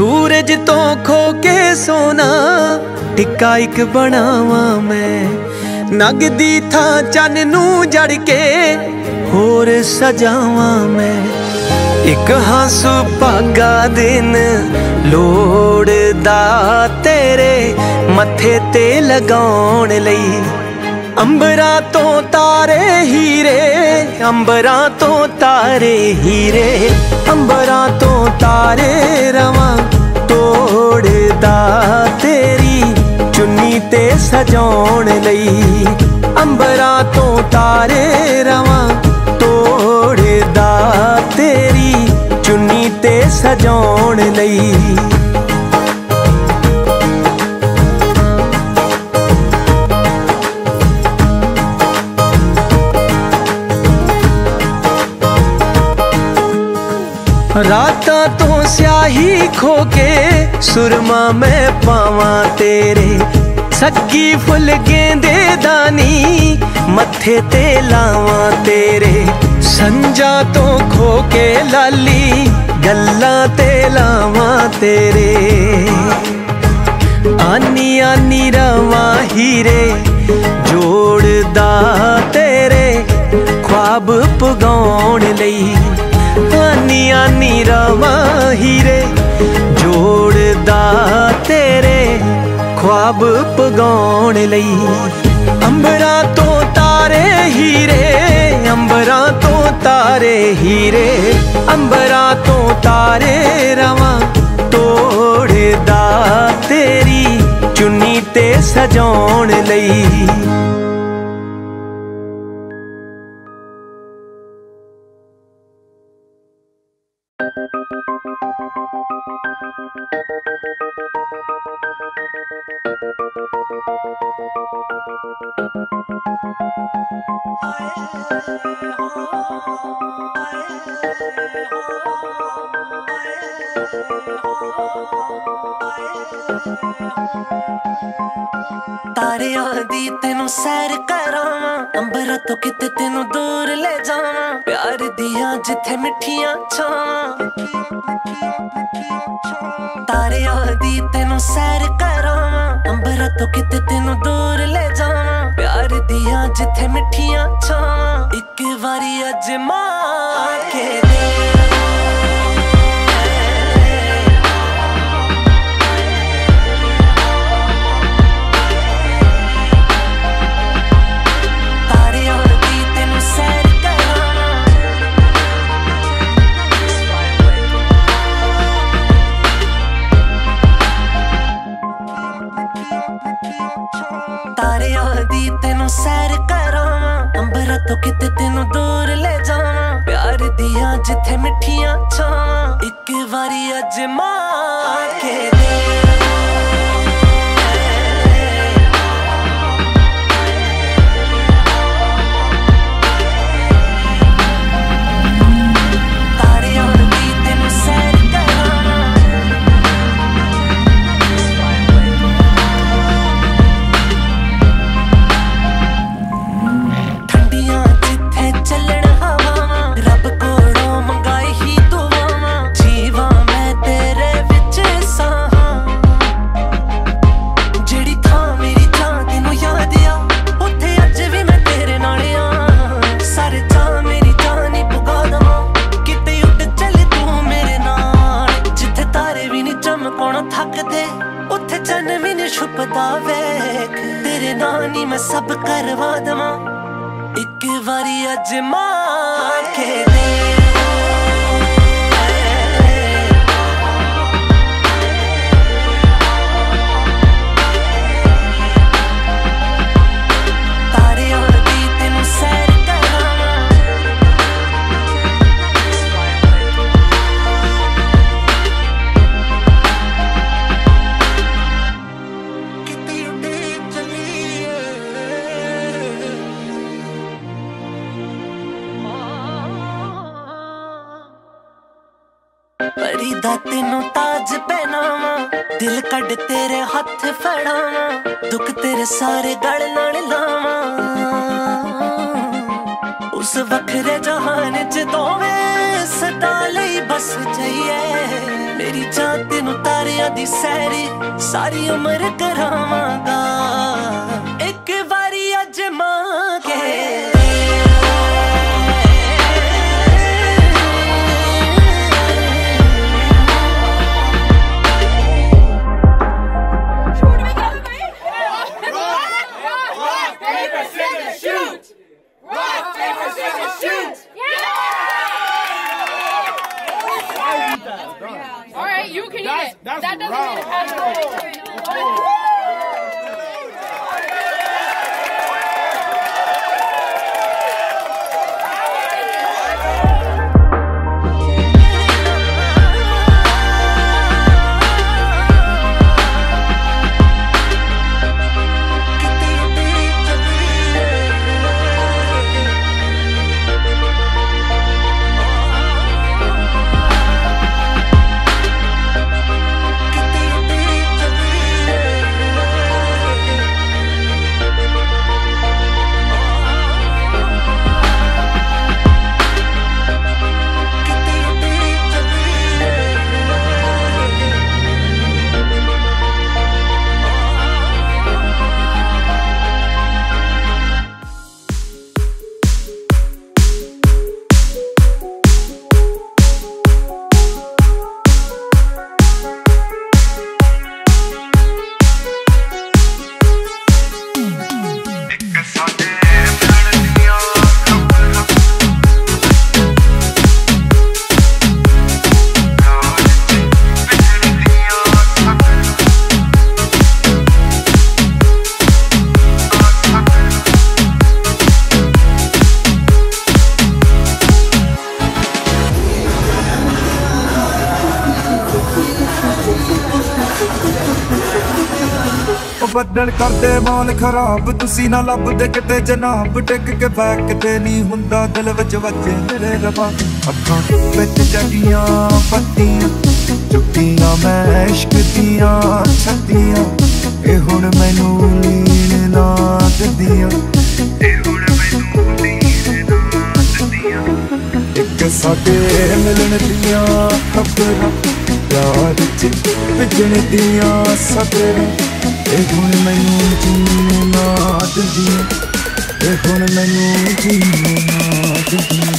ਸੂਰਜ ਤੋਂ ਖੋ ਕੇ ਸੋਨਾ, ਟਿੱਕਾ ਇੱਕ ਬਣਾਵਾਂ ਮੈਂ। ਨਗਦੀ ਥਾਂ ਚੰਨ ਨੂੰ ਜੜ ਕੇ ਹੋਰ ਸਜਾਵਾਂ ਮੈਂ। ਇੱਕ ਹੰਸੂ ਭਾਗਾ ਦਿਨ ਲੋੜਦਾ ਤੇਰੇ ਮੱਥੇ ਤੇ ਲਗਾਉਣ ਲਈ। ਅੰਬਰਾਂ ਤੋਂ ਤਾਰੇ ਹੀਰੇ, ਅੰਬਰਾਂ ਤੋਂ ਤਾਰੇ ਹੀਰੇ, ਅੰਬਰਾਂ ਤੋਂ ਤਾਰੇ ਰਵਾਂ ਤੋੜਦਾ ਤੇਰੀ, ਚੁੰਨੀ ਤੇ ਸਜਾਉਣ ਲਈ। ਅੰਬਰਾਂ ਤੋਂ ਤਾਰੇ ਰਵਾਂ ਤੋੜਦਾ ਤੇਰੀ, ਚੁੰਨੀ ਤੇ ਸਜਾਉਣ ਲਈ। ਰਾਤਾਂ ਤੋਂ ਸਿਆਹੀ ਖੋ ਕੇ ਸੁਰਮਾ ਮੈਂ ਪਾਵਾਂ ਤੇਰੇ। ਸੱਗੀ ਫੁੱਲ ਗੇਂਦੇ ਦਾਨੀ ਮੱਥੇ ਤੇ ਲਾਵਾਂ ਤੇਰੇ। ਸੰਜਾ ਤੋਂ ਖੋ ਕੇ ਲਾਲੀ ਗੱਲਾਂ ਤੇ ਲਾਵਾਂ ਤੇਰੇ। ਆਨੀ ਆਨੀ ਰਵਾਂ ਹੀਰੇ ਜੋੜਦਾ ਤੇਰੇ। ਖੁਆਬ ਪਗਾਉਣ ਲਈ ਆਨੀ ਆਨੀ ਹੀਰੇ, ਜੋੜਦਾ ਤੇਰੇ ਖੁਆਬ ਪਗਾਉਣ ਲਈ। ਅੰਬਰਾਂ ਤੋਂ ਤਾਰੇ ਹੀਰੇ, ਅੰਬਰਾਂ ਤੋਂ ਤਾਰੇ ਹੀਰੇ, ਅੰਬਰਾਂ ਤੋਂ ਤਾਰੇ ਰਵਾਂ ਤੋੜਦਾ ਤੇਰੀ ਚੁੰਨੀ ਤੇ ਸਜਾਉਣ ਲਈ। ਤਾਰਿਆਂ ਦੀ ਤੈਨੂੰ ਸੈਰ ਕਰਾਵਾਂ ਅੰਬਰਾਂ ਤੋਂ ਕਿਤੇ ਤੈਨੂੰ ਦੂਰ ਲੈ ਜਿੱਥੇ ਮਿੱਠੀਆਂ ਛਾਵਾਂ ਤਾਰਿਆਂ ਦੀ ਤੈਨੂੰ ਸੈਰ ਕਰਾਂ। ਅੰਬਰਾਂ ਤੋਂ ਕਿਤੇ ਤੈਨੂੰ ਦੂਰ ਲੈ ਜਾਵਾਂ। ਪਿਆਰ ਦੀਆਂ ਜਿੱਥੇ ਮਿੱਠੀਆਂ ਛਾਵਾਂ ਇੱਕ ਵਾਰੀ ਅਜਮਾ ਕੇ ਜਿੱਥੇ ਮਿੱਠੀਆਂ ਇੱਕ ਵਾਰੀ ਅਜਮਾ ਕੇ ਦੇ ਚਮਕਣ ਥੱਕਦੇ? ਉੱਥੇ ਚੰਨ ਵੀ ਨਹੀਂ ਛੁਪਦਾ ਵੇਖ। ਤੇਰੇ ਨਾਲ ਨਹੀਂ ਮੈਂ ਸਭ ਕਰਵਾ ਦਵਾਂ। ਇੱਕ ਵਾਰੀ ਅਜਮਾ ਕੇ ਦੇ। ਪਰੀ ਦਾ ਤੈਨੂੰ ਤਾਜ ਪਹਿਨਾਵਾਂ। ਦਿਲ ਕੱਢ ਤੇਰੇ ਹੱਥ ਫੜਾਵਾਂ। ਦੁੱਖ ਤੇਰੇ ਸਾਰੇ ਗਲ ਨਾਲ ਲਾਵਾਂ। ਉਸ ਵੱਖਰੇ ਜਹਾਨ ਚ ਦੋਵੇਂ ਸਦਾ ਲਈ ਬਸ ਜਾਈਏ। ਮੇਰੀ ਜਾਨ ਤੈਨੂੰ ਤਾਰਿਆਂ ਦੀ ਸੈਰੀ, ਸਾਰੀ ਉਮਰ ਕਰਾਵਾਂਗਾ। ਬੱਦਲ ਕਰਦੇ ਮੌਲ ਖਰਾਬ। ਤੁਸੀਂ ਨਾ ਲੱਭਦੇ ਕਿਤੇ ਜਨਾਬ ਟਿਕ ਕੇ ਬੈਕ ਕਿਤੇ ਨਹੀਂ ਹੁੰਦਾ। ਦਿਲ ਵਿੱਚ ਵੱਜੇ ਮੇਰੇ ਰਬਾ ਅੱਖਾਂ ਵਿੱਚ ਜਗੀਆਂ ਪੱਤੀਆਂ। ਚੁੱਕੀਆਂ ਮੈਂ ਇਸ਼ਕ ਦੀਆਂ ਛੱਤੀਆਂ। ਇਹ ਹੁਣ ਮੈਨੂੰ ਲੀਨ ਨਾ ਦਿੰਦੀਆਂ। ਇਹ ਹੁਣ ਮੈਨੂੰ ਲੀਨ ਨਾ ਦਿੰਦੀਆਂ। ਇੱਕ ਸਾਡੇ ਮਿਲਣ ਦੀਆਂ ਖਬਰਾਂ। ਪਿਆਰ ਚ ਵਿਜਣ ਦੀਆਂ ਸਬਰਾਂ ਹੁਣ ਮੈਨੂੰ ਜੀਣਾ ਦਿੰਦੀਆਂ ਇਹ ਹੁਣ ਮੈਨੂੰ ਜੀਣਾ ਦਿੰਦੀਆਂ